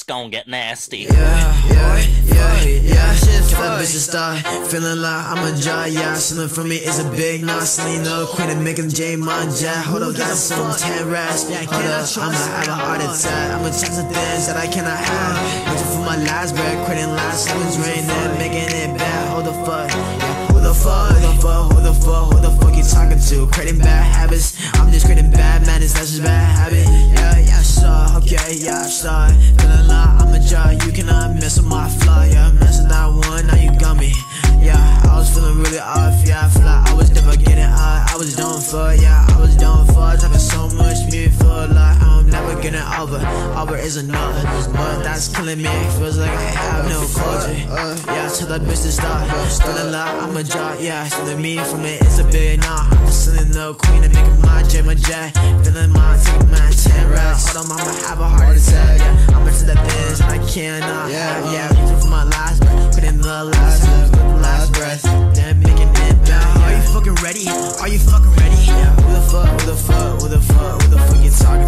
it's gonna get nasty. Yeah, yeah, yeah, yeah. Shit, that bitch just die. Feeling like I'm a jar, yeah. Something for me is a big knot. Selena, queen of making J man jack. Hold up, got some 10 rats. Hold up, I'ma have a heart attack. I'ma chance the things that I cannot have. Waiting for my last breath, quitting last. It was raining, making jar, you cannot mess with my fly. Yeah, mess with that one, now you got me. Yeah, I was feeling really off, yeah, I like I was never getting out. I was done for, yeah, I was done for. Talking so much, me feel like I'm never getting over. Over is enough, but that's killing me. Feels like I have no culture. Yeah, tell that bitch to stop. Feeling like I'm a jar, yeah, feeling me from it is a big nah. I'm selling the queen and making my jet, my jet. Feeling my taking things I cannot have. Uh, yeah, uh, reaching for my last breath, put in the last breath, the last breath. Then making it back. Are you fucking ready? Are you fucking ready? Yeah, who the fuck, who the fuck, who the fuck, who the fuck you talking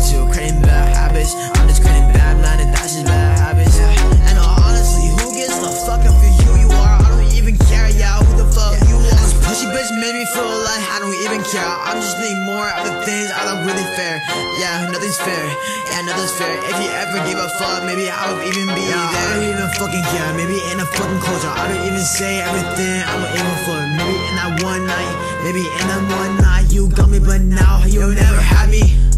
even care. I'm just need more of the things I don't really fair. Yeah, nothing's fair. Yeah, nothing's fair. If you ever give a fuck, maybe I would even be there. I don't even fucking care. Maybe in a fucking culture, I don't even say everything I'm aiming for. Maybe in that one night, maybe in that one night, you got me, but now you'll never have me.